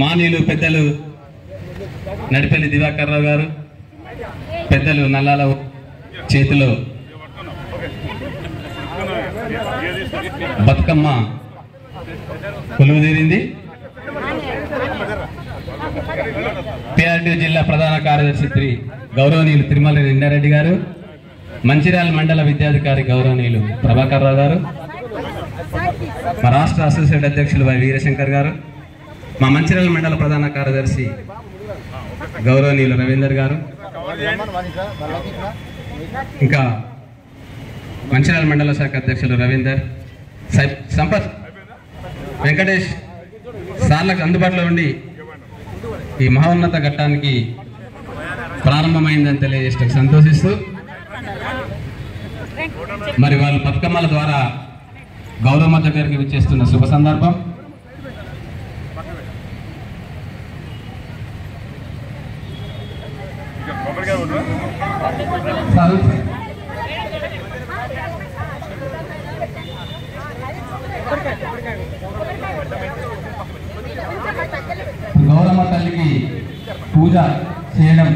మానీయులు పెద్దలు నడిపల్లి దివాకర్ రావు గారు పెద్దలు నల్లాల చేతిలో బతుకమ్మ కొలువు తీరింది. పిఆర్టీ జిల్లా ప్రధాన కార్యదర్శి శ్రీ గౌరవనీయులు తిరుమల నిండారెడ్డి గారు మంచిర్యాల మండల విద్యాధికారి గౌరవనీయులు ప్రభాకర్ రావు గారు మా రాష్ట్ర అసోసియేట్ అధ్యక్షులు వై వీరశంకర్ గారు మా మంచిర్యాల మండల ప్రధాన కార్యదర్శి గౌరవనీయులు రవీందర్ గారు. ఇంకా మంచిర్యాల మండల శాఖ అధ్యక్షులు రవీందర్. సంపత్ వెంకటేష్ సార్లకు అందుబాటులో ఉండి ఈ మహోన్నత ఘట్టానికి ప్రారంభమైందని తెలియజేస్తూ సంతోషిస్తూ మరి వాళ్ళు బతుకమ్మల ద్వారా గౌరవ దగ్గరికి విచ్చేస్తున్న శుభ సందర్భం. గౌరమ్మ తల్లికి పూజ చేయడం